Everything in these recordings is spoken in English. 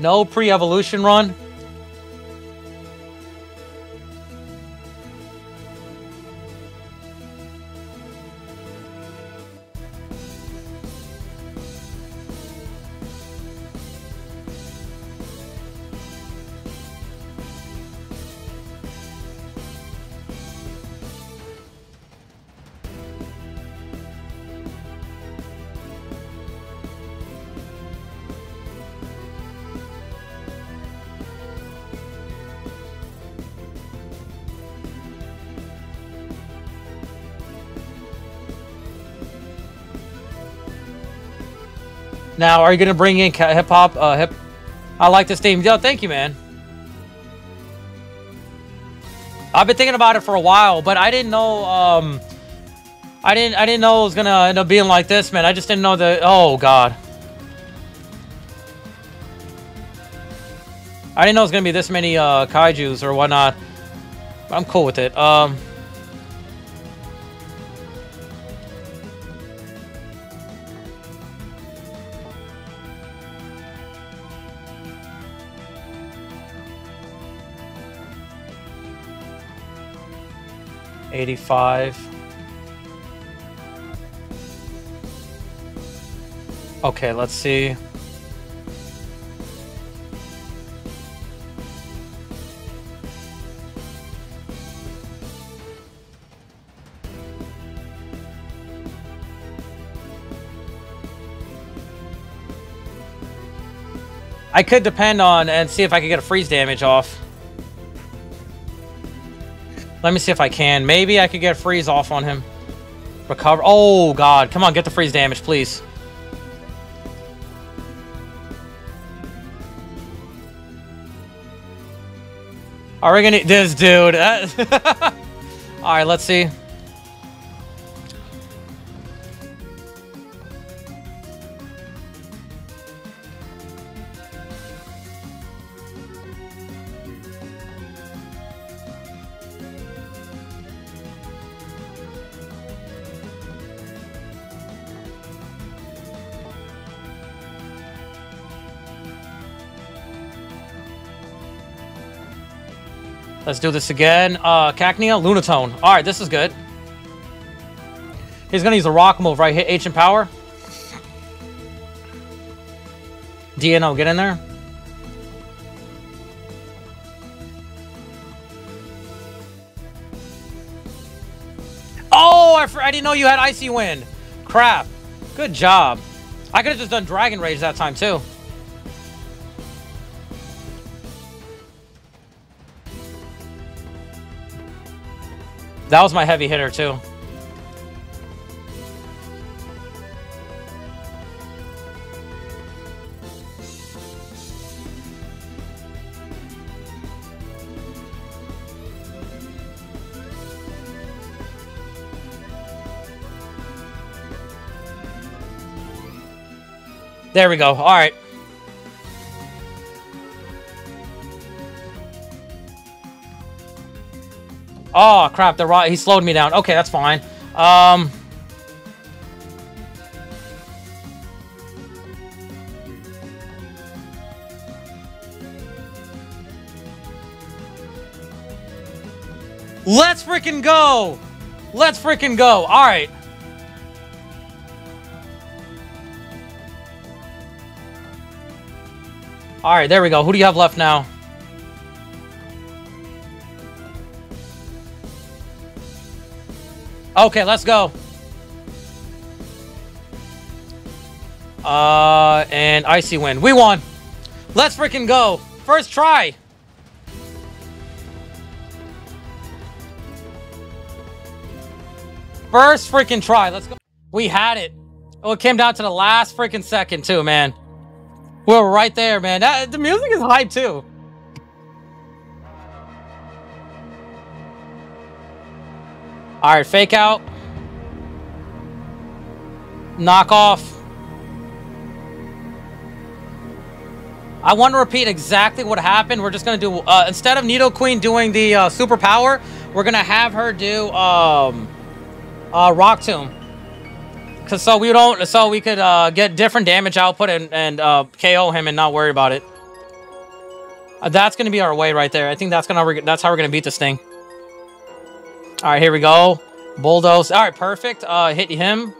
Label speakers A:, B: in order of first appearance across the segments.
A: No pre-evolution run. Now, are you gonna bring in hip hop? Uh, hip. I like this theme. Yo, thank you, man. I've been thinking about it for a while, but I didn't know. Um, I didn't. I didn't know it was gonna end up being like this, man. I just didn't know that. Oh God. I didn't know it was gonna be this many uh, kaiju's or whatnot. I'm cool with it. Um. 85. Okay, let's see. I could depend on and see if I could get a freeze damage off. Let me see if I can. Maybe I could get freeze off on him. Recover. Oh, God. Come on, get the freeze damage, please. Are we gonna... This dude. Alright, let's see. 'Let's do this again. Uh, Cacnea, Lunatone. All right, this is good. He's gonna use a rock move, right? Hit Ancient Power. DNO, get in there. Oh, I, I didn't know you had Icy Wind. Crap. Good job. I could have just done Dragon Rage that time, too. That was my heavy hitter, too. There we go. All right. Oh, crap. The right He slowed me down. Okay, that's fine. Um... Let's freaking go! Let's freaking go. All right. All right, there we go. Who do you have left now? Okay, let's go. Uh, and Icy win. We won. Let's freaking go. First try. First freaking try. Let's go. We had it. Oh, it came down to the last freaking second, too, man. We're right there, man. That, the music is hype, too. All right, fake out. Knock off. I want to repeat exactly what happened. We're just going to do, uh, instead of Nidoqueen doing the uh, superpower, we're going to have her do um, uh, Rock Tomb. Cause so we don't, so we could uh, get different damage output and, and uh, KO him and not worry about it. Uh, that's gonna be our way right there. I think that's gonna that's how we're gonna beat this thing. All right, here we go. Bulldoze. All right, perfect. Uh, hit him.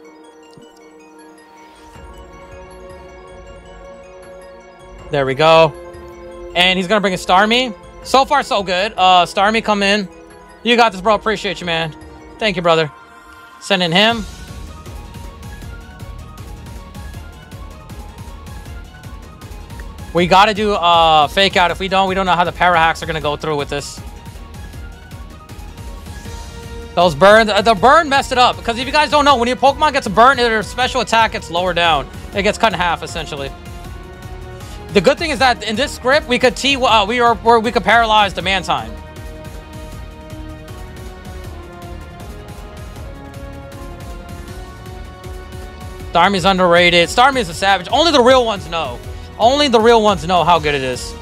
A: There we go. And he's gonna bring a Starmie. So far, so good. Uh, Starmie, come in. You got this, bro. Appreciate you, man. Thank you, brother. Sending him. We gotta do uh fake out. If we don't, we don't know how the para hacks are gonna go through with this. Those burn, the burn messed it up. Because if you guys don't know, when your Pokemon gets a burn, their special attack gets lower down. It gets cut in half, essentially. The good thing is that in this script, we could T, uh, we are, we could paralyze the Mantine. Starmie's underrated. Starmie is a savage. Only the real ones know. Only the real ones know how good it is.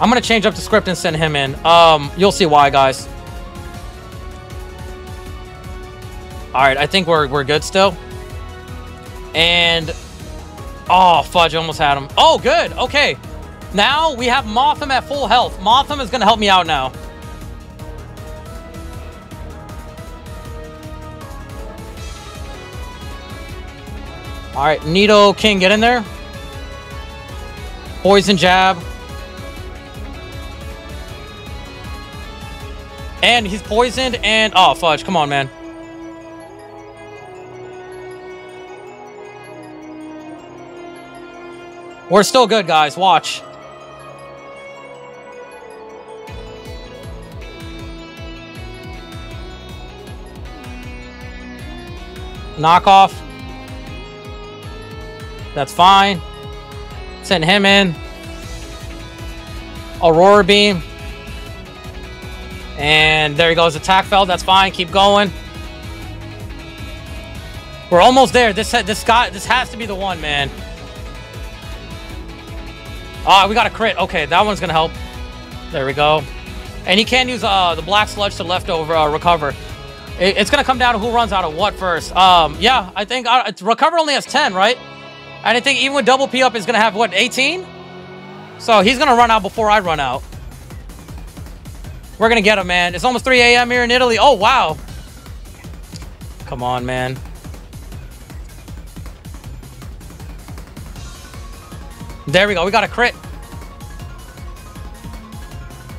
A: I'm gonna change up the script and send him in. Um, you'll see why, guys. All right, I think we're we're good still. And oh fudge, almost had him. Oh, good. Okay, now we have Mothim at full health. Mothim is gonna help me out now. All right, Needle Nidoking, get in there. Poison jab. And he's poisoned and... Oh, fudge. Come on, man. We're still good, guys. Watch. Knockoff. That's fine. Send him in. Aurora Beam. And there he goes. Attack fell. That's fine. Keep going. We're almost there. This this guy this has to be the one, man. Ah, we got a crit. Okay, that one's gonna help. There we go. And he can use uh, the black sludge to leftover uh, recover. It, it's gonna come down to who runs out of what first. Um, yeah, I think uh, recover only has 10, right? And I think even with double P up is gonna have what 18. So he's gonna run out before I run out. We're to get him, man. It's almost 3 a.m. here in Italy. Oh, wow. Come on, man. There we go. We got a crit.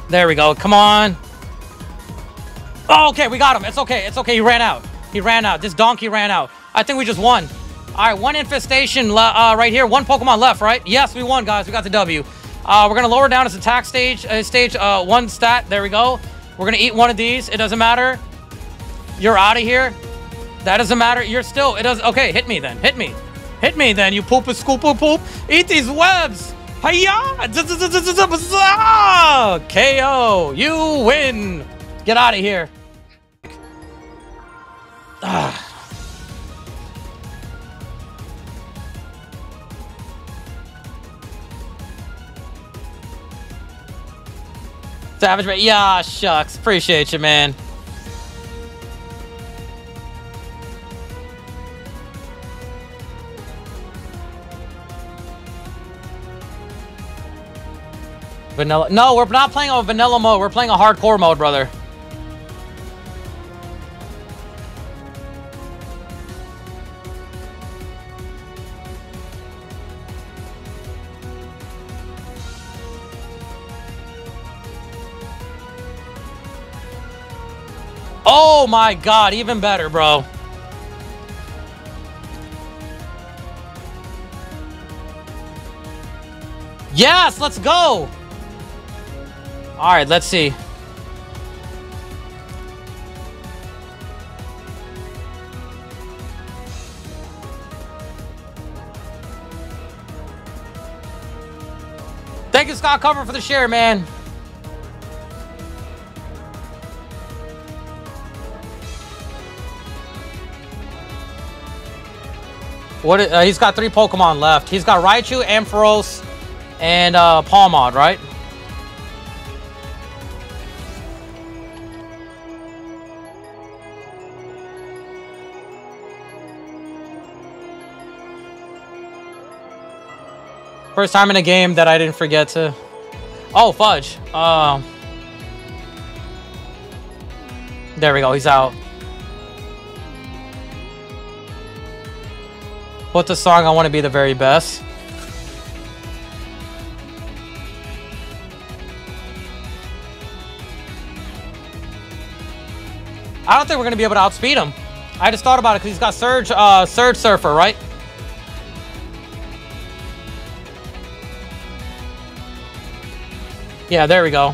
A: There we go. Come on. Oh, okay. We got him. It's okay. It's okay. He ran out. He ran out. This donkey ran out. I think we just won. All right. One infestation uh, right here. One Pokemon left, right? Yes, we won, guys. We got the W. Uh, we're going to lower down his attack stage, uh, stage uh, one stat. There we go. We're going to eat one of these. It doesn't matter. You're out of here. That doesn't matter. You're still, it does. Okay, hit me then. Hit me. Hit me then, you poop a scoop poop poop. Eat these webs. Hiya! KO. You win. Get out of here. Ah. Savage, right? Yeah, shucks. Appreciate you, man. Vanilla. No, we're not playing on vanilla mode. We're playing a hardcore mode, brother. My god, even better, bro. Yes, let's go. All right, let's see. Thank you, Scott Cover, for the share, man. What? Uh, he's got three Pokemon left. He's got Raichu, Ampharos, and uh, Pawmot, right? First time in a game that I didn't forget to... Oh, fudge. Uh... There we go, he's out. What's the song? I want to be the very best. I don't think we're going to be able to outspeed him. I just thought about it because he's got Surge, uh, Surge Surfer, right? Yeah, there we go.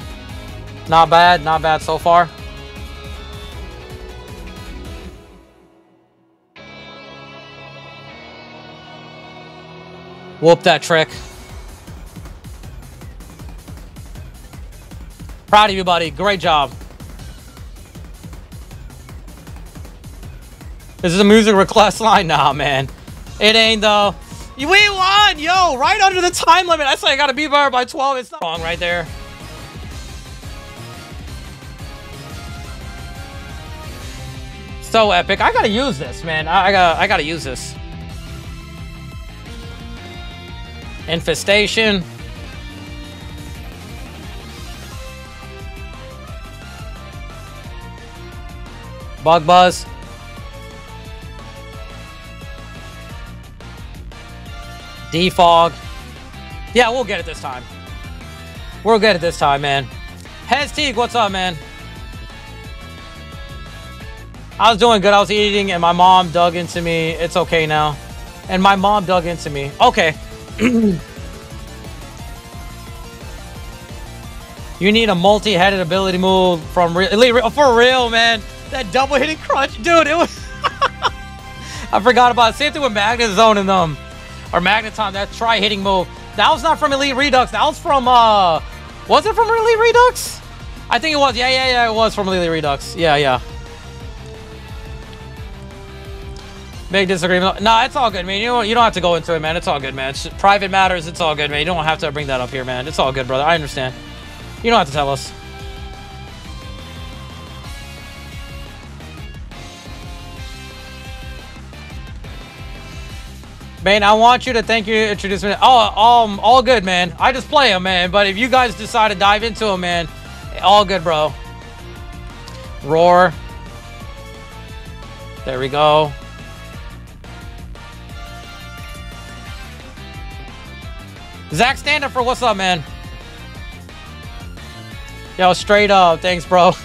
A: Not bad, not bad so far. Whoop that trick. Proud of you, buddy. Great job. This is a music request line? Nah, man. It ain't, though. We won! Yo, right under the time limit. I say I gotta be by 12. It's not wrong right there. So epic. I gotta use this, man. I, I gotta, I gotta use this. Infestation. Bug Buzz. Defog. Yeah, we'll get it this time. We'll get it this time, man. Hez Teague, what's up, man? I was doing good. I was eating, and my mom dug into me. It's okay now. And my mom dug into me. Okay. you need a multi-headed ability move from re Elite for real, man. That double hitting crunch, dude. It was. I forgot about it. Same thing with Magnezone and um, or Magneton. That try hitting move. That was not from Elite Redux. That was from uh, was it from Elite Redux? I think it was. Yeah, yeah, yeah. It was from Elite Redux. Yeah, yeah. Big disagreement. No, it's all good, man. You don't, you don't have to go into it, man. It's all good, man. It's private matters. It's all good, man. You don't have to bring that up here, man. It's all good, brother. I understand. You don't have to tell us. Man, I want you to thank you introduce me. Oh, um, all good, man. I just play them, man. But if you guys decide to dive into them, man, all good, bro. Roar. There we go. Zach, stand up for what's up, man. Yo, straight up. Thanks, bro.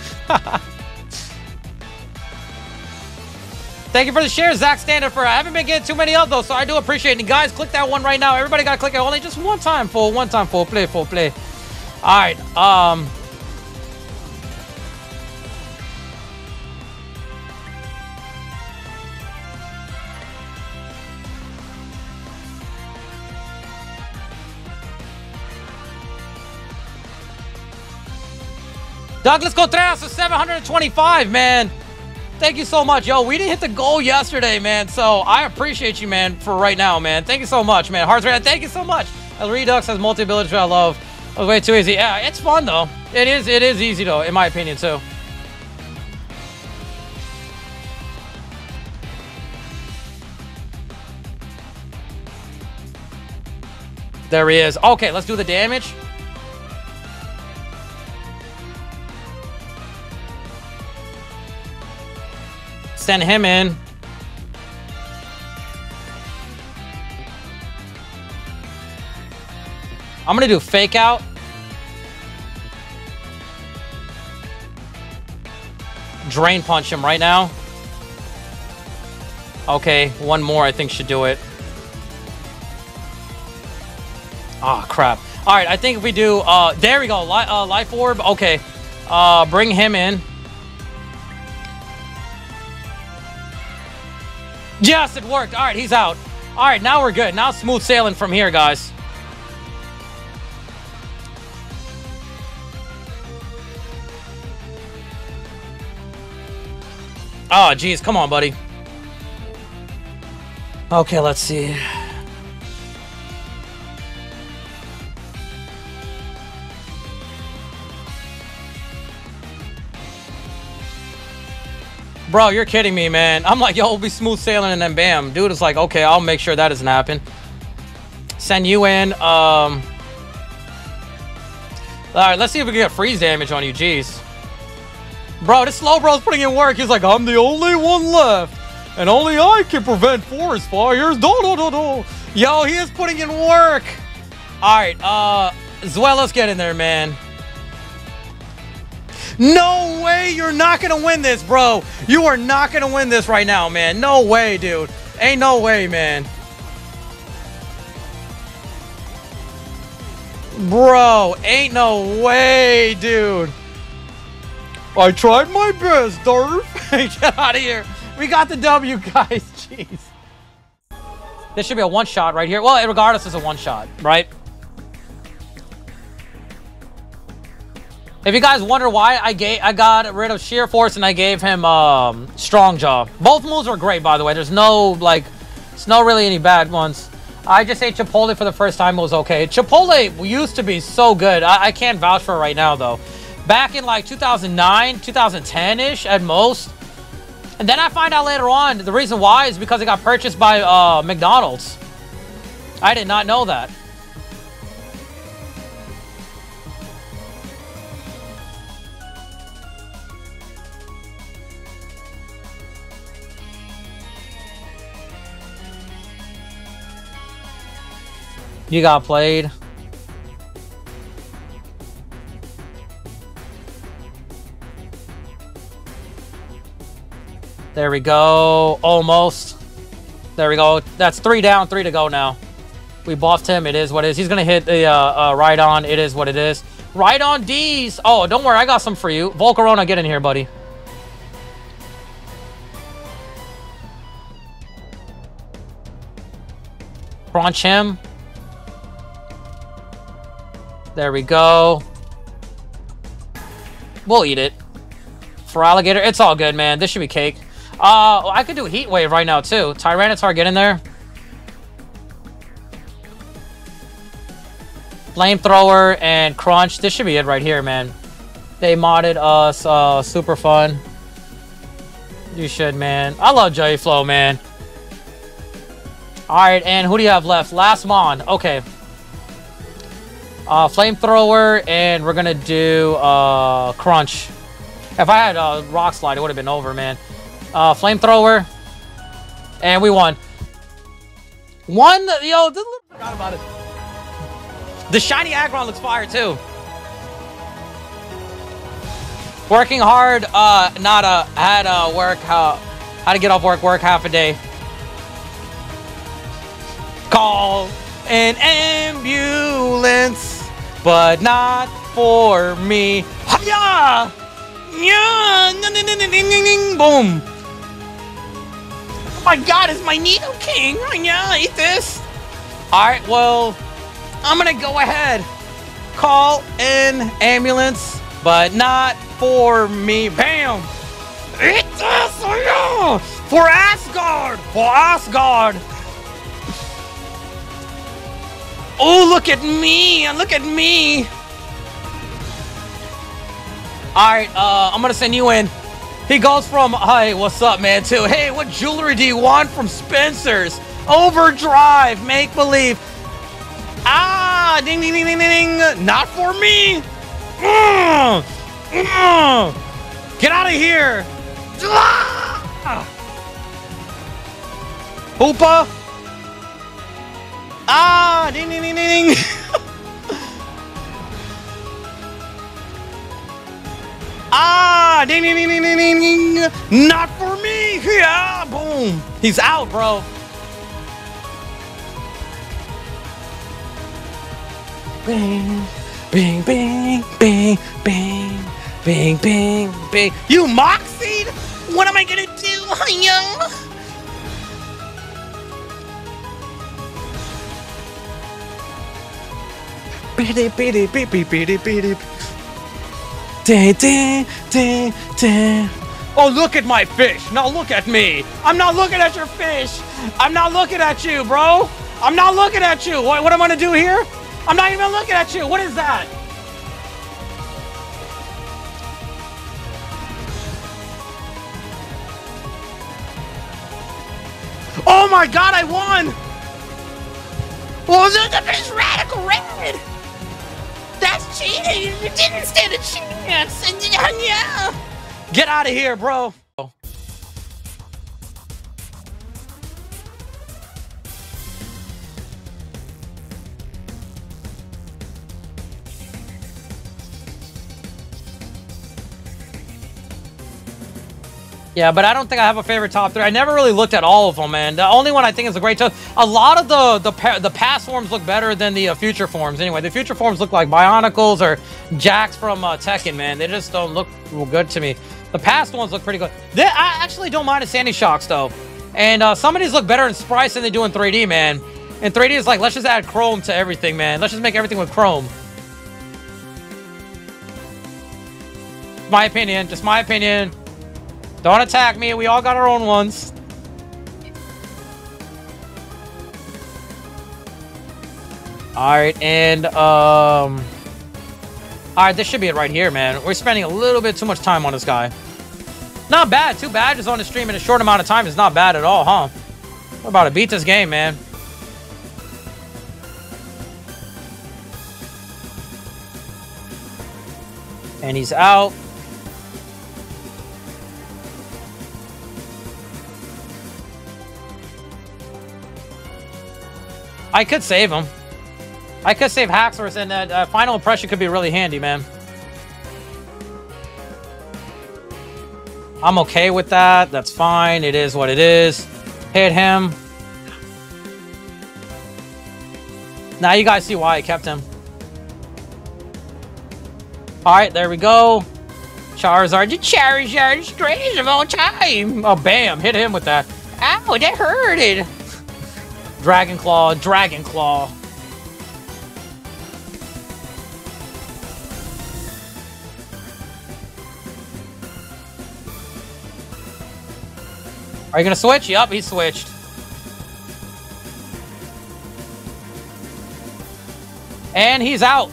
A: Thank you for the share, Zach Standard for I haven't been getting too many of those, so I do appreciate it. And guys, click that one right now. Everybody gotta click it only just one time for one time for play, full play. Alright, um. Douglas Contreras is 725, man. Thank you so much. Yo, we didn't hit the goal yesterday, man. So I appreciate you, man, for right now, man. Thank you so much, man. Hearts Rad, thank you so much. Redux has multi-ability, I love. It was way too easy. Yeah, it's fun, though. It is, it is easy, though, in my opinion, too. There he is. Okay, let's do the damage. Send him in. I'm gonna do fake out. Drain punch him right now. Okay, one more I think should do it. Oh, crap. All right, I think if we do... Uh, there we go. Li uh, life orb. Okay. Uh, bring him in. Yes, it worked. All right, he's out. All right, now we're good. Now smooth sailing from here, guys. Ah, oh, geez. Come on, buddy. Okay, let's see. Bro, you're kidding me, man. I'm like, yo, we'll be smooth sailing and then bam. Dude is like, okay, I'll make sure that doesn't happen. send you in. Um. All right, let's see if we can get freeze damage on you. Jeez. Bro, this Slowbro's putting in work. He's like, I'm the only one left. And only I can prevent forest fires. Do, do, do, do. Yo, he is putting in work. All right, uh, let's get in there, man. No way you're not going to win this, bro. You are not going to win this right now, man. No way, dude. Ain't no way, man. Bro, ain't no way, dude. I tried my best, Darf. Get out of here. We got the W, guys. Jeez. This should be a one shot right here. Well, regardless, it's a one shot, right? If you guys wonder why I gave, I got rid of Sheer Force and I gave him um, Strong Jaw. Both moves were great, by the way. There's no like, it's no really any bad ones. I just ate Chipotle for the first time. It was okay. Chipotle used to be so good. I, I can't vouch for it right now, though. Back in like 2009, 2010-ish at most. And then I find out later on, the reason why is because it got purchased by uh, McDonald's. I did not know that. You got played. There we go. Almost. There we go. That's three down, three to go now. We buffed him. It is what it is. He's going to hit the uh, uh, right on. It is what it is. Right on D's. Oh, don't worry. I got some for you. Volcarona, get in here, buddy. Crunch him. There we go. We'll eat it. Feraligatr, it's all good, man. This should be cake. Uh, I could do Heat Wave right now, too. Tyranitar, get in there. Flamethrower and Crunch. This should be it right here, man. They modded us. Uh, super fun. You should, man. I love J-Flow, man. Alright, and who do you have left? Last Mon. Okay. Uh, flamethrower, and we're gonna do uh, crunch. If I had a uh, rock slide, it would have been over, man. Uh, flamethrower, and we won. One, yo, forgot about it. The shiny Aggron looks fire too. Working hard, uh, not a had uh, work, uh, how to get off work, work half a day. Call an ambulance but not for me. Hiya! Yeah! Boom! Oh my god, it's my Nidoking! Oh, yeah, eat this! Alright, well, I'm gonna go ahead. Call an ambulance, but not for me. Bam! Eat this! Oh, yeah! For Asgard! For Asgard! Oh, look at me! Look at me! Alright, uh, I'm gonna send you in. He goes from, hey, what's up, man, to, hey, what jewelry do you want from Spencer's? Overdrive, make believe. Ah, ding, ding, ding, ding, ding. Not for me. Mm, mm. Get out of here. Ah. Hoopa. Ah, ding, ding, ding, ding, ah, ding, ding, ding, ding, ding, ding. Not for me. Yeah, boom. He's out, bro. Bing, bing, bing, bing, bing, bing, bing, bing. You Moxie? What am I gonna do, young? Beady, beady, beady, beady, beady. Ding, ding, ding, ding. Oh, look at my fish. Now look at me. I'm not looking at your fish. I'm not looking at you, bro. I'm not looking at you. What, what am I going to do here? I'm not even looking at you. What is that? Oh my god, I won! Was it the best radical red? That's cheating. You didn't stand a chance. Get out of here, bro. Yeah, but I don't think I have a favorite top three. I never really looked at all of them, man. The only one I think is a great top. A lot of the the the past forms look better than the uh, future forms. Anyway, the future forms look like Bionicles or Jacks from uh, Tekken, man. They just don't look good to me. The past ones look pretty good. They, I actually don't mind the Sandy Shocks though, and uh, some of these look better in sprites than they do in 3D, man. And 3D, is like let's just add chrome to everything, man. Let's just make everything with chrome. My opinion, just my opinion. Don't attack me. We all got our own ones. Alright, and, um... Alright, this should be it right here, man. We're spending a little bit too much time on this guy. Not bad. Two badges on the stream in a short amount of time is not bad at all, huh? We're about to beat this game, man. And he's out. I could save him. I could save Haxorus, and that uh, final impression could be really handy, man. I'm okay with that. That's fine. It is what it is. Hit him. Now you guys see why I kept him. Alright, there we go. Charizard, Charizard, greatest of all time. Oh, bam. Hit him with that. Ow, that hurted. Dragon Claw, Dragon Claw. Are you gonna switch? Yup, he switched. And he's out.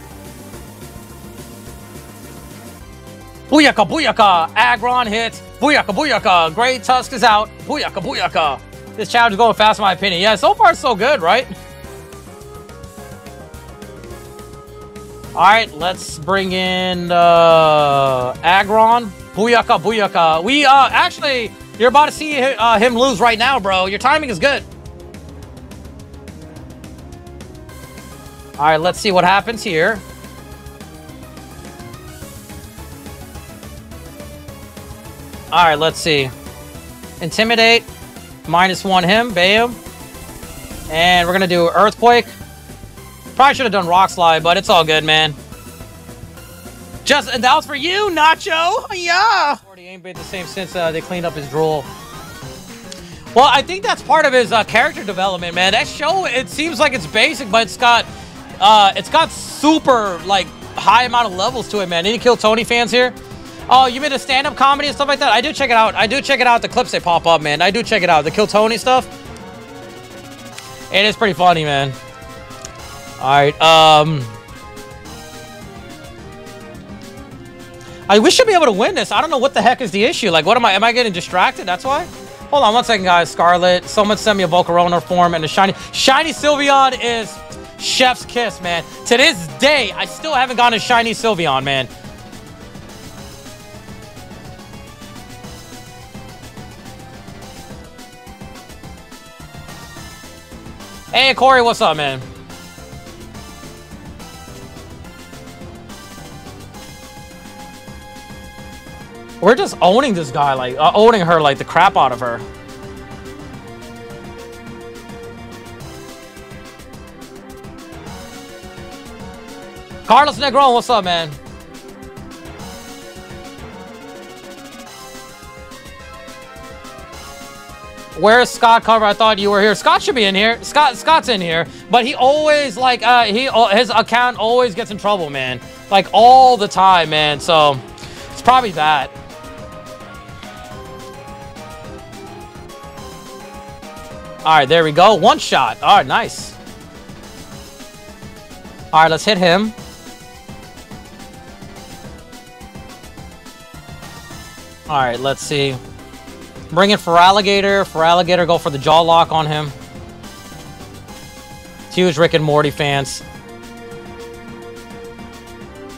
A: Booyaka, booyaka! Aggron hits. Booyaka, booyaka! Great Tusk is out. Booyaka, booyaka! This challenge is going fast, in my opinion. Yeah, so far so good, right? All right, let's bring in uh, Aggron. Booyaka, booyaka. We, uh, actually, you're about to see uh, him lose right now, bro. Your timing is good. All right, let's see what happens here. All right, let's see. Intimidate. Minus one him. Bam. And we're going to do Earthquake. Probably should have done Rock Slide, but it's all good, man. Just, and that was for you, Nacho. Yeah. Already ain't been the same since uh, they cleaned up his drool. Well, I think that's part of his uh, character development, man. That show, it seems like it's basic, but it's got, uh, it's got super, like, high amount of levels to it, man. Any Kill Tony fans here? Oh, you mean the stand-up comedy and stuff like that? I do check it out. I do check it out. The clips they pop up, man. I do check it out. The Kill Tony stuff. It is pretty funny, man. All right. Um. I wish should be able to win this. I don't know what the heck is the issue. Like, what am I? Am I getting distracted? That's why. Hold on one second, guys. Scarlet. Someone sent me a Volcarona form and a shiny. Shiny Sylveon is chef's kiss, man. To this day, I still haven't gotten a shiny Sylveon, man. Hey, Corey, what's up, man? We're just owning this guy, like, uh, owning her, like, the crap out of her. Carlos Negron, what's up, man? Where's Scott Cover? I thought you were here. Scott should be in here. Scott Scott's in here, but he always like uh he uh, his account always gets in trouble, man. Like all the time, man. So it's probably that. All right, there we go. One shot. All right, nice. All right, let's hit him. All right, let's see. Bring in alligator. Feraligatr, go for the jaw lock on him. Huge Rick and Morty fans.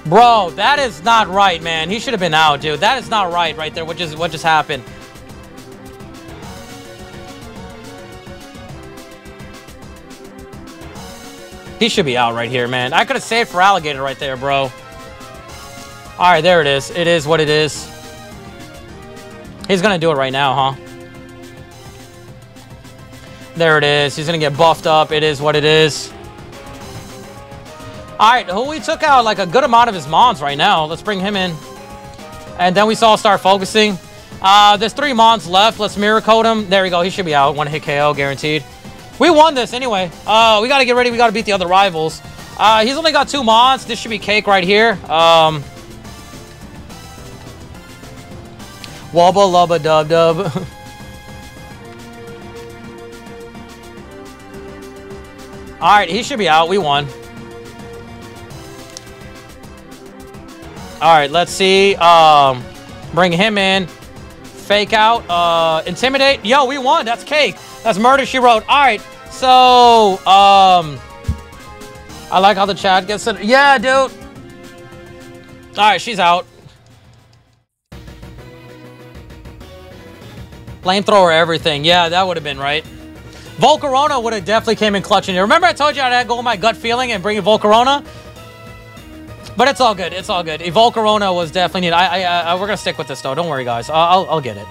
A: Bro, that is not right, man. He should have been out, dude. That is not right right there. What just what just happened? He should be out right here, man. I could have saved Feraligatr right there, bro. All right, there it is. It is what it is. He's to do it right now, huh? There it is. He's to get buffed up. It is what it is. All right, who we took out like a good amount of his mons right now. Let's bring him in. And then we saw start focusing. Uh, there's three mons left. Let's Mirror Coat him. There we go. He should be out. One hit KO guaranteed. We won this anyway. Uh, we got to get ready. We got to beat the other rivals. Uh, he's only got two mons. This should be cake right here. Um, Wubba lubba dub dub. All right, he should be out. We won. All right, let's see. Um, bring him in. Fake out. Uh, intimidate. Yo, we won. That's cake. That's murder, she wrote. All right, so, um, I like how the chat gets it. Yeah, dude. All right, she's out. Flamethrower, everything. Yeah, that would have been right. Volcarona would have definitely came in clutching it. Remember I told you I had to go with my gut feeling and bring in Volcarona? But it's all good. It's all good. Volcarona was definitely needed. I, I, I, we're going to stick with this, though. Don't worry, guys. I'll, I'll get it.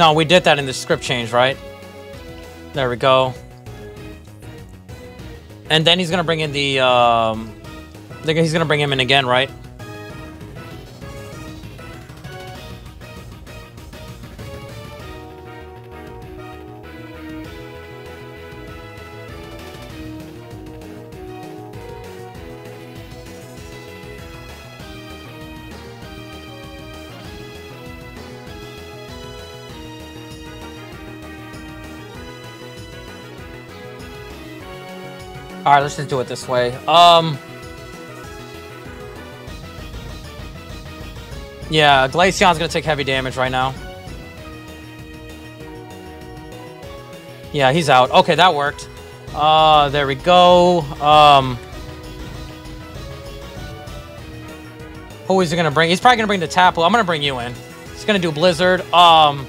A: No, we did that in the script change, right? There we go. And then he's gonna bring in the, um... He's gonna bring him in again, right? All right, let's just do it this way. Um, yeah, Glaceon's gonna take heavy damage right now. Yeah, he's out. Okay, that worked. Uh, there we go. Um, who is he gonna bring? He's probably gonna bring the Tapu. I'm gonna bring you in. He's gonna do Blizzard. Um,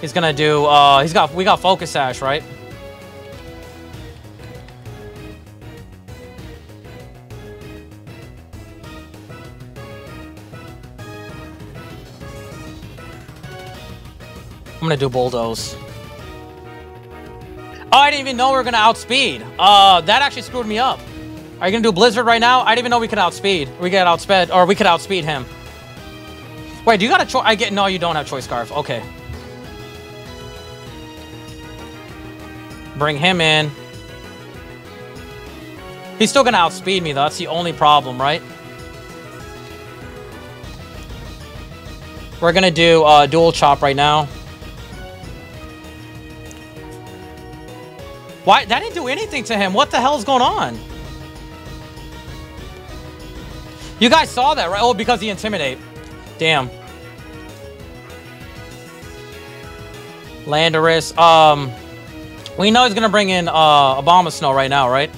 A: he's gonna do. Uh, he's got. We got Focus Sash, right? Gonna do Bulldoze. Oh, I didn't even know we were gonna outspeed. Uh, that actually screwed me up. Are you gonna do Blizzard right now? I didn't even know we could outspeed. We get outsped, or we could outspeed him. Wait, do you got a choice? I get no, you don't have choice scarf. Okay. Bring him in. He's still gonna outspeed me though. That's the only problem, right? We're gonna do uh, dual chop right now. Why? That didn't do anything to him. What the hell is going on? You guys saw that, right? Oh, because he intimidate. Damn. Landorus. Um, we know he's gonna bring in uh, Abomasnow right now, right?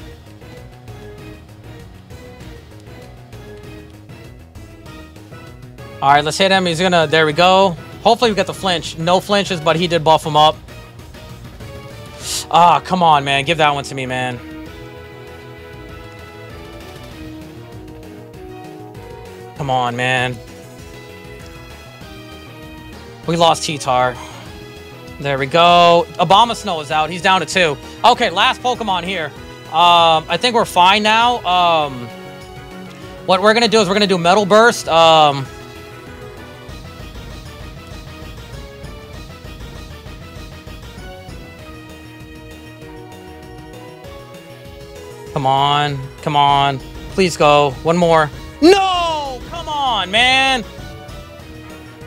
A: All right, let's hit him. He's gonna. There we go. Hopefully we get the flinch. No flinches, but he did buff him up. Ah, come on, man. Give that one to me, man. Come on, man. We lost T-Tar. There we go. Abomasnow is out. He's down to two. Okay, last Pokemon here. Um, I think we're fine now. Um, what we're gonna do is we're gonna do Metal Burst. Um, come on, come on, please go. One more. No, come on, man.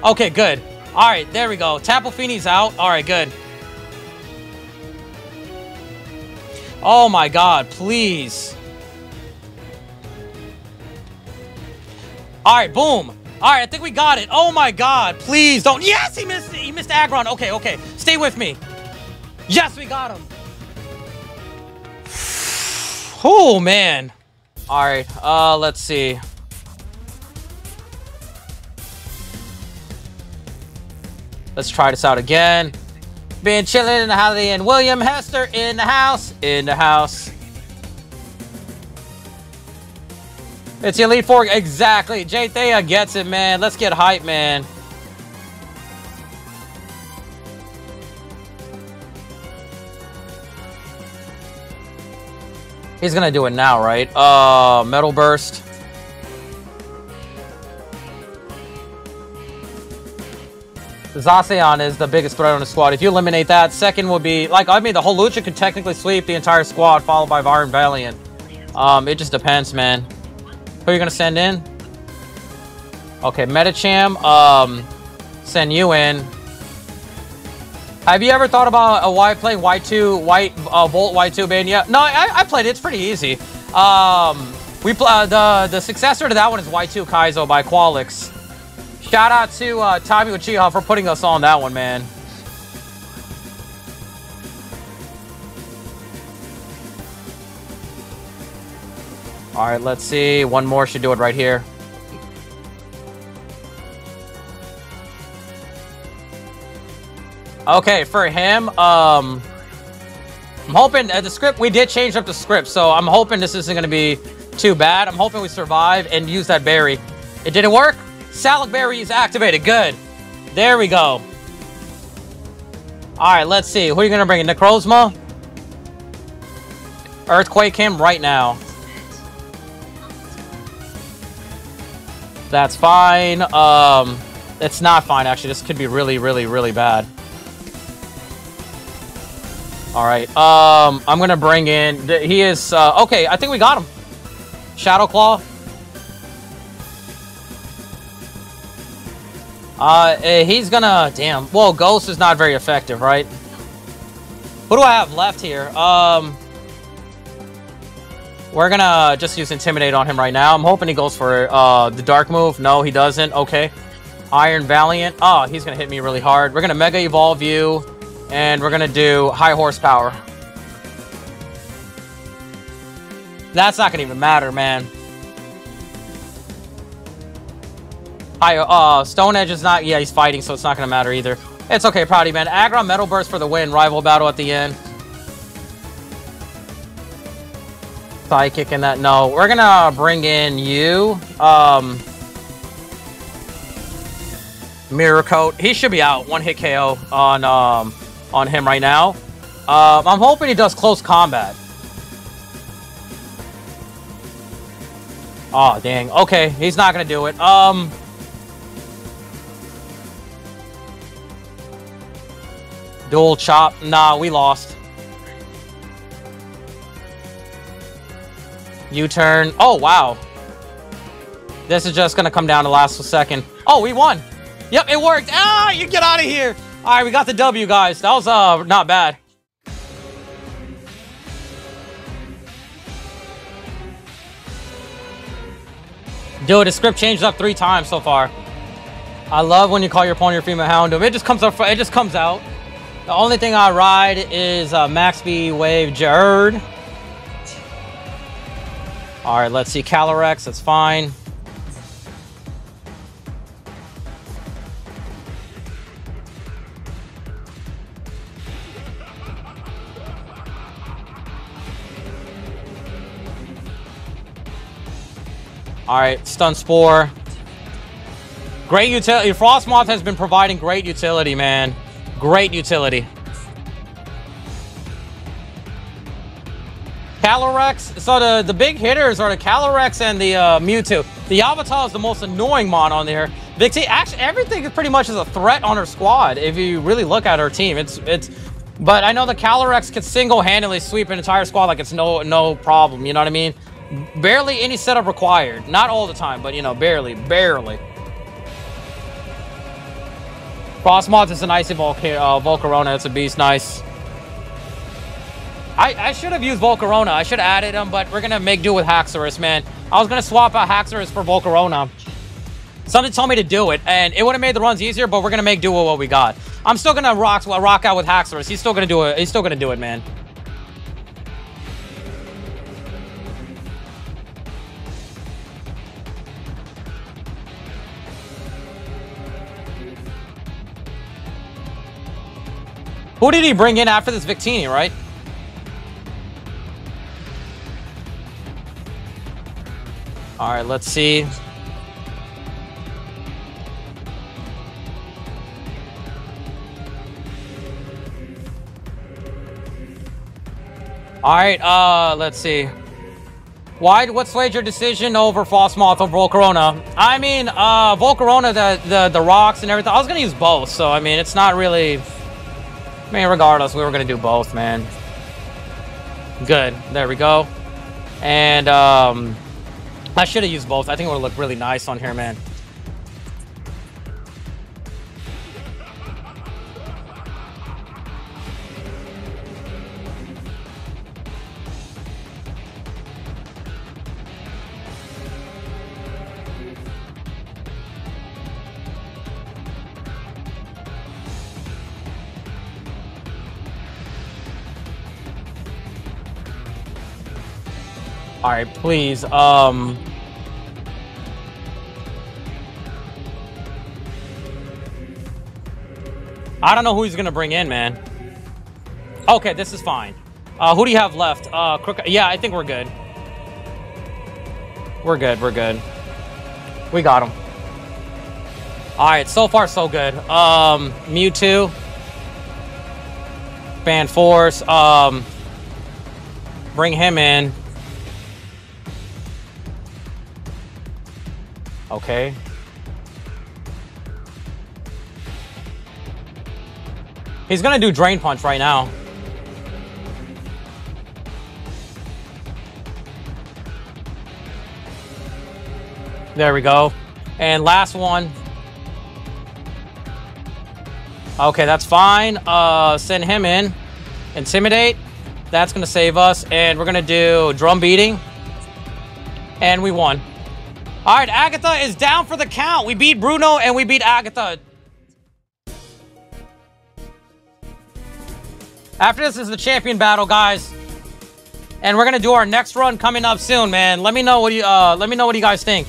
A: Okay, good. All right, there we go. Tapu Fini's out. All right, good. Oh my god, please. All right, boom. All right, I think we got it. Oh my god, please don't. Yes, he missed it. He missed Aggron. Okay, okay. Stay with me. Yes, we got him. Oh, man. All right, uh, let's see. Let's try this out again. Been chilling in the Holly and William Hester in the house. In the house. It's the Elite Four. Exactly. Jay Thea gets it, man. Let's get hype, man. He's gonna do it now, right? Uh, Metal Burst. Zacian is the biggest threat on the squad. If you eliminate that, second would be like I mean the Hawlucha could technically sweep the entire squad, followed by Iron Valiant. Um, it just depends, man. Who are you gonna send in? Okay, Medicham. Um, send you in. Have you ever thought about a white playing Y2 white uh, Volt Y2 band? Yeah, no, I, I played it. It's pretty easy. Um, we uh, the the successor to that one is Y2 Kaizo by Qualix. Shout out to uh, Tommy Uchiha for putting us on that one, man. All right, let's see. One more should do it right here. Okay, for him, um, I'm hoping uh, the script, we did change up the script, so I'm hoping this isn't going to be too bad. I'm hoping we survive and use that berry. It didn't work? Salac Berry is activated. Good. There we go. All right, let's see. Who are you going to bring in? Necrozma? Earthquake him right now. That's fine. Um, it's not fine, actually. This could be really, really, really bad. All right. Um, I'm to bring in... He is... Uh, okay, I think we got him. Shadow Claw. Uh, eh, he's gonna... Damn. Well, Ghost is not very effective, right? What do I have left here? Um... We're gonna just use Intimidate on him right now. I'm hoping he goes for uh, the Dark move. No, he doesn't. Okay. Iron Valiant. Oh, he's gonna hit me really hard. We're gonna Mega Evolve you. And we're gonna do High Horsepower. That's not gonna even matter, man. Hi, uh, Stone Edge is not, yeah, he's fighting, so it's not going to matter either. It's okay, Proudy, man. Aggron Metal Burst for the win. Rival battle at the end. Psychic in that. No, we're going to bring in you. Um, Mirror Coat. He should be out. One hit KO on, um, on him right now. Um, I'm hoping he does close combat. Oh, dang. Okay, he's not to do it. Um... Dual chop. Nah, we lost. U-turn. Oh, wow. This is just to come down to last second. Oh, we won. Yep, it worked. Ah, you get out of here. All right, we got the W, guys. That was uh not bad. Dude, the script changed up three times so far. I love when you call your opponent your female Houndoom. It just comes up. It just comes out. The only thing I ride is uh, Max B Wave Jerd. All right, let's see. Calyrex, that's fine. All right, Stun Spore. Great utility. Frosmoth has been providing great utility, man. Great utility. Calyrex. So the, the big hitters are the Calyrex and the uh, Mewtwo. The Yveltal is the most annoying mon on there. Vixie, actually, everything is pretty much is a threat on her squad. If you really look at her team, it's it's. But I know the Calyrex can single-handedly sweep an entire squad like it's no no problem. You know what I mean? Barely any setup required. Not all the time, but you know, barely, barely. Frosmoth is an icy Volca uh, Volcarona. It's a beast. Nice. I, I should have used Volcarona. I should have added him, but we're going to make do with Haxorus, man. I was going to swap out Haxorus for Volcarona. Something told me to do it, and it would have made the runs easier, but we're going to make do with what we got. I'm still going to rock, rock out with Haxorus. He's still going to do it. He's still going to do it, man. Who did he bring in after this Victini, right? All right, let's see. All right, uh, let's see. Why? What swayed your decision over Frosmoth over Volcarona? I mean, uh, Volcarona, the, the the rocks and everything. I was gonna use both, so I mean, it's not really. I mean, regardless, we were gonna do both, man. Good. There we go. And um, I should have used both. I think it would look really nice on here, man. Please. Um. I don't know who he's gonna bring in, man. Okay, this is fine. Uh, who do you have left? Uh, Crook. Yeah, I think we're good. We're good. We're good. We got him. All right, so far so good. Um, Mewtwo. Fan Force. Um, bring him in. Okay. He's gonna do Drain Punch right now. There we go. And last one. Okay, that's fine. Uh, send him in. Intimidate. That's gonna save us. And we're gonna do Drum Beating. And we won. All right, Agatha is down for the count. We beat Bruno and we beat Agatha. After this is the champion battle, guys. And we're gonna do our next run coming up soon, man. Let me know what you uh let me know what you guys think.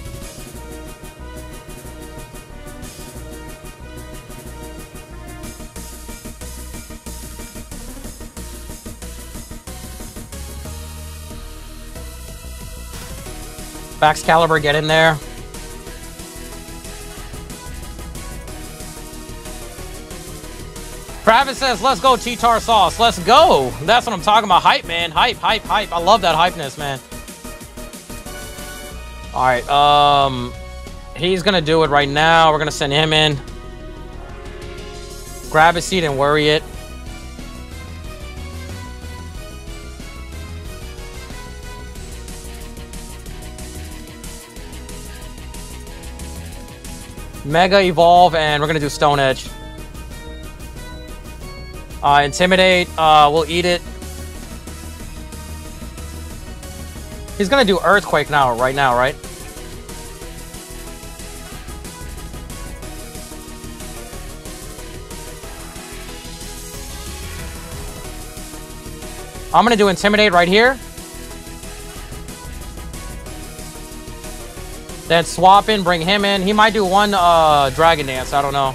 A: Baxcalibur, get in there. Travis says, let's go, Cheetar Sauce. Let's go. That's what I'm talking about. Hype, man. Hype, hype, hype. I love that hypeness, man. All right. Um, He's going to do it right now. We're going to send him in. Grab a seat and worry it. Mega Evolve, and we're to do Stone Edge. Uh, intimidate, uh, we'll eat it. He's to do Earthquake now, right now, right? I'm to do Intimidate right here. Then swap in, bring him in. He might do one uh, Dragon Dance. I don't know.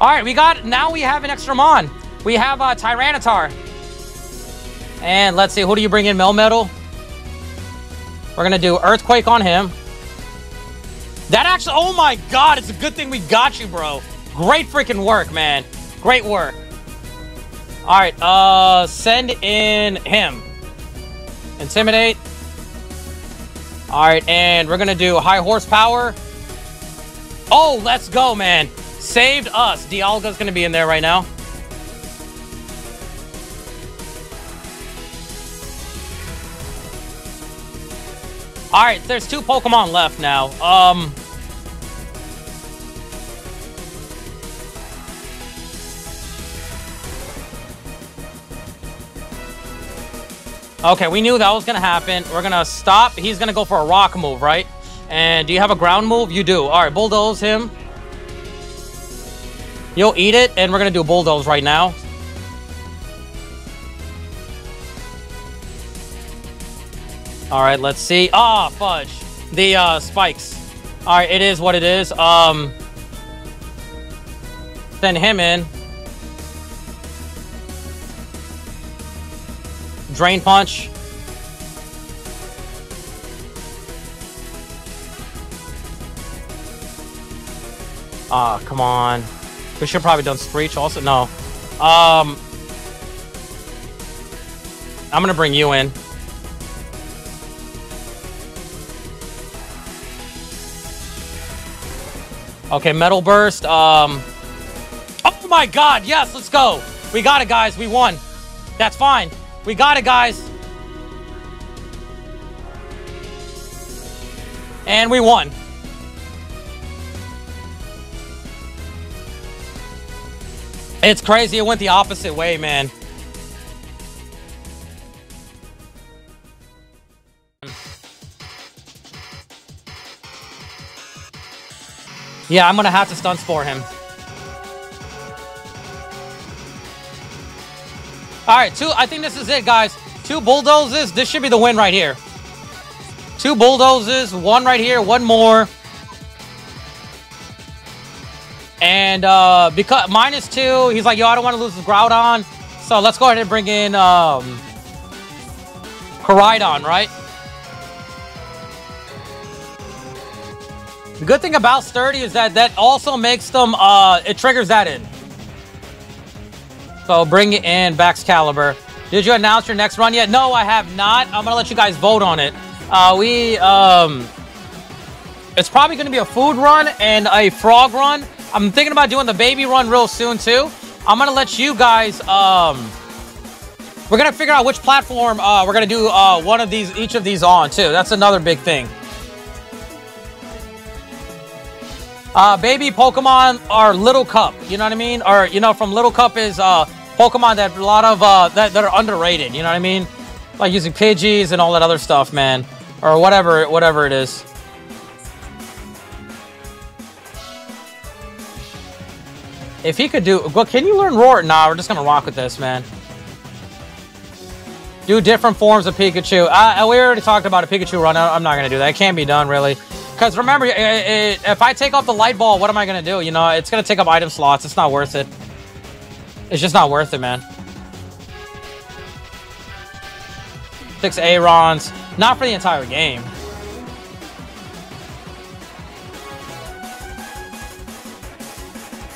A: All right, we got, now we have an extra Mon. We have uh, Tyranitar. And let's see, who do you bring in? Melmetal? We're going to do Earthquake on him. That actually, oh my god, it's a good thing we got you, bro. Great freaking work, man. Great work. All right, uh, send in him. Intimidate. All right, and we're gonna do high horsepower. Oh, let's go, man. Saved us. Dialga's gonna be in there right now. All right, there's two Pokemon left now. Um, Okay, we knew that was gonna happen. We're gonna stop. He's gonna go for a rock move, right? And do you have a ground move? You do. All right, bulldoze him. You'll eat it, and we're gonna do bulldoze right now. All right, let's see. Ah, oh, fudge. The uh, spikes. All right, it is what it is. Um, send him in. Drain Punch. Ah, oh, come on. We should probably done Screech also. No. Um, I'm gonna bring you in. Okay, Metal Burst. Um, oh my God! Yes, let's go. We got it, guys. We won. That's fine. We got it, guys. And we won. It's crazy. It went the opposite way, man. Yeah, I'm going to have to stun spore him. All right, two. I think this is it, guys. Two bulldozes. This should be the win right here. Two bulldozes. One right here. One more. And uh, because minus two, he's like, yo, I don't want to lose the Groudon. So let's go ahead and bring in um, Koraidon, right? The good thing about Sturdy is that that also makes them, uh, it triggers that in. So bring it in, Baxcalibur. Did you announce your next run yet? No, I have not. I'm gonna let you guys vote on it. Uh, we, um, it's probably gonna be a food run and a frog run. I'm thinking about doing the baby run real soon too. I'm gonna let you guys, um, we're gonna figure out which platform uh, we're gonna do uh, one of these, each of these on too. That's another big thing. Uh, baby Pokemon are Little Cup, you know what I mean? Or, you know, from Little Cup is uh, Pokemon that a lot of, uh, that, that are underrated, you know what I mean? Like using Pidgeys and all that other stuff, man. Or whatever, whatever it is. If he could do, well, can you learn Roar? Nah, we're just gonna rock with this, man. Do different forms of Pikachu. Uh, we already talked about a Pikachu run. I'm not gonna do that. It can't be done, really. Because remember, it, it, if I take off the light ball, what am I to do? You know, it's to take up item slots. It's not worth it. It's just not worth it, man. Six Arons. Not for the entire game.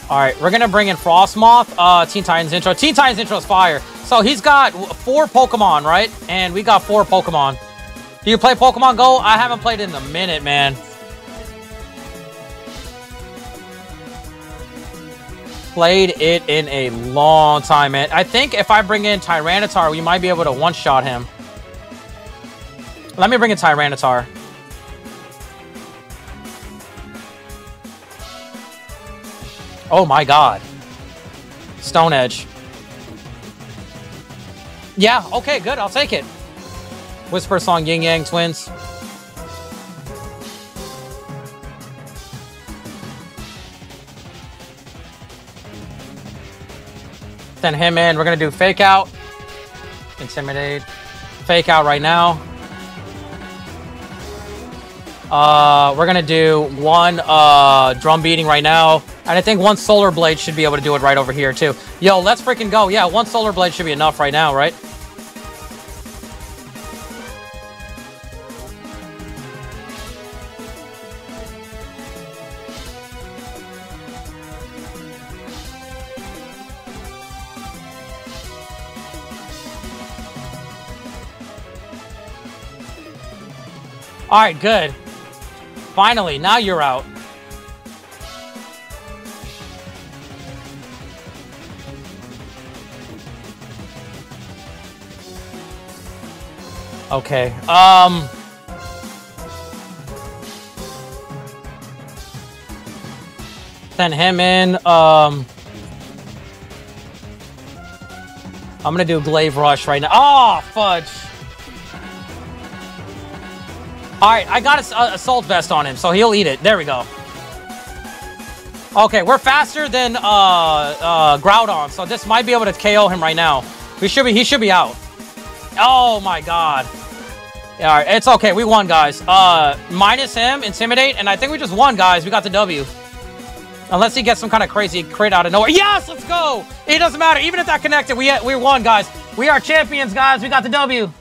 A: Alright, we're going to bring in Frosmoth. Uh, Teen Titans intro. Teen Titans intro is fire. So he's got four Pokemon, right? And we got four Pokemon. Do you play Pokemon Go? I haven't played in a minute, man. Played it in a long time, man. I think if I bring in Tyranitar, we might be able to one-shot him. Let me bring in Tyranitar. Oh my god. Stone Edge. Yeah, okay, good. I'll take it. Whisper Song Ying Yang Twins. Him in. We're going to do fake out. Intimidate. Fake out right now. Uh, we're going to do one uh, drum beating right now. And I think one solar blade should be able to do it right over here too. Yo, let's freaking go. Yeah, one solar blade should be enough right now, right? All right, good. Finally, now you're out. Okay. Um. Send him in. Um. I'm gonna do Glaive Rush right now. Oh, fudge. All right, I got a, a assault vest on him, so he'll eat it. There we go. Okay, we're faster than uh, uh, Groudon, so this might be able to KO him right now. We should be. He should be out. Oh my god. All right, it's okay. We won, guys. Uh, minus him, intimidate, and I think we just won, guys. We got the W. Unless he gets some kind of crazy crit out of nowhere. Yes, let's go. It doesn't matter. Even if that connected, we we won, guys. We are champions, guys. We got the W.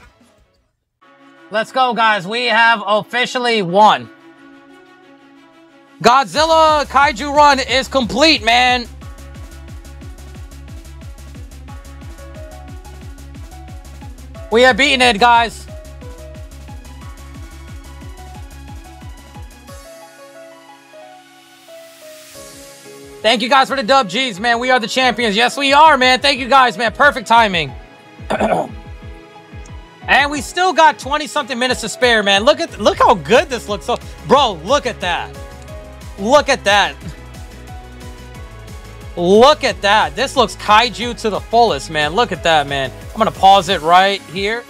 A: Let's go, guys. We have officially won. Godzilla Kaiju Run is complete, man. We have beaten it, guys. Thank you guys for the dub G's, man. We are the champions. Yes, we are, man. Thank you guys, man. Perfect timing. and we still got 20 something minutes to spare, man. Look at look how good this looks. So, bro, look at that. Look at that. Look at that. This looks kaiju to the fullest, man. Look at that, man. I'm going to pause it right here.